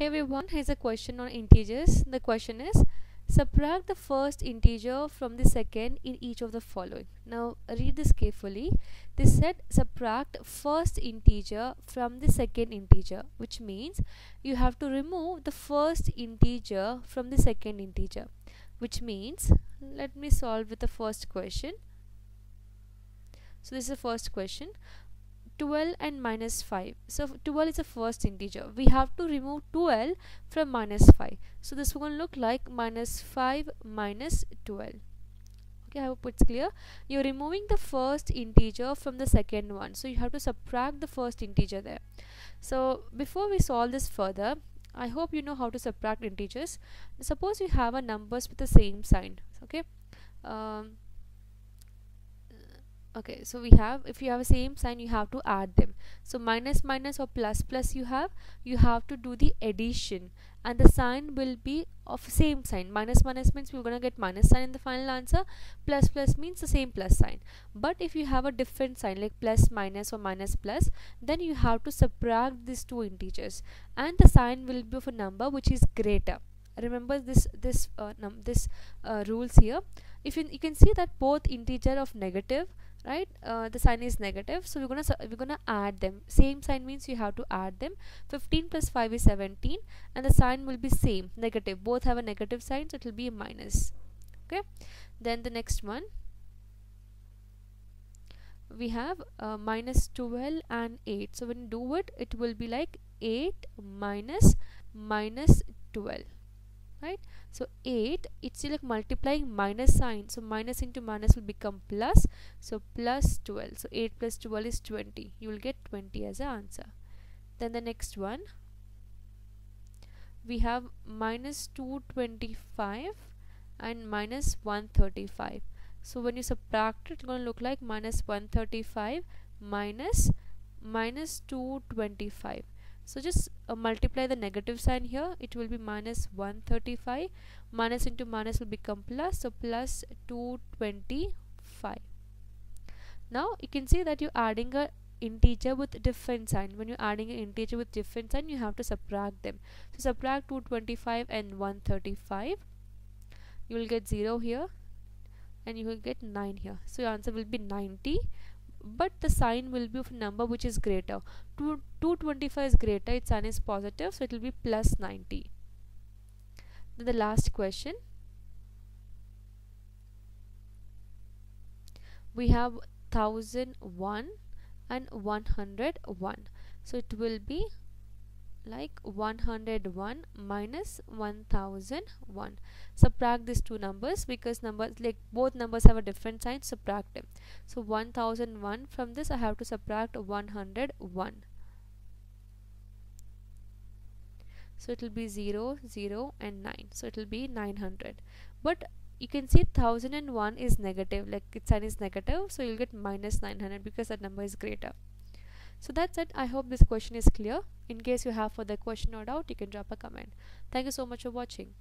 Hey everyone, here's a question on integers. The question is subtract the first integer from the second in each of the following. Now read this carefully. This said subtract first integer from the second integer which means you have to remove the first integer from the second integer which means let me solve with the first question. So this is the first question 12 and minus 5 so 12 is the first integer. We have to remove 12 from minus 5 so this will look like minus 5 minus 12 okay i hope it's clear. You're removing the first integer from the second one. So you have to subtract the first integer there. So before we solve this further i hope you know how to subtract integers. Suppose you have a numbers with the same sign. Okay? Um, okay so we have if you have a same sign you have to add them. So minus minus or plus plus you have you have to do the addition. And the sign will be of same sign. Minus minus means we're gonna get minus sign in the final answer. Plus plus means the same plus sign. But if you have a different sign like plus minus or minus plus then you have to subtract these two integers. And the sign will be of a number which is greater. Remember this this uh, this uh, rules here. If you, you can see that both integer of negative right? Uh, the sign is negative so we're gonna we're gonna add them. Same sign means you have to add them. 15 plus 5 is 17 and the sign will be same negative. Both have a negative sign so it will be a minus okay? Then the next one. We have uh, minus 12 and 8 so when you do it it will be like 8 minus minus 12 right? So 8 it's still like multiplying minus sign. So minus into minus will become plus. So plus 12 so 8 plus 12 is 20 you will get 20 as an answer. Then the next one. We have minus 225 and minus 135 so when you subtract it it's going to look like minus 135 minus minus 225 so just uh, multiply the negative sign here. It will be minus 135 minus into minus will become plus. So plus 225 now you can see that you're adding a integer with different sign. When you're adding an integer with different sign you have to subtract them. So subtract 225 and 135 you will get 0 here and you will get 9 here. So your answer will be 90 but the sign will be of a number which is greater. 2, 225 is greater its sign is positive so it will be plus 90 then the last question. We have 1001 and 101 so it will be like 101 minus 1001 subtract these two numbers because numbers like both numbers have a different sign subtract them. So 1001 from this I have to subtract 101 so it will be 0 0 and 9 so it will be 900 but you can see 1001 is negative like its sign is negative so you'll get minus 900 because that number is greater so that's it. I hope this question is clear. In case you have further question or doubt you can drop a comment. Thank you so much for watching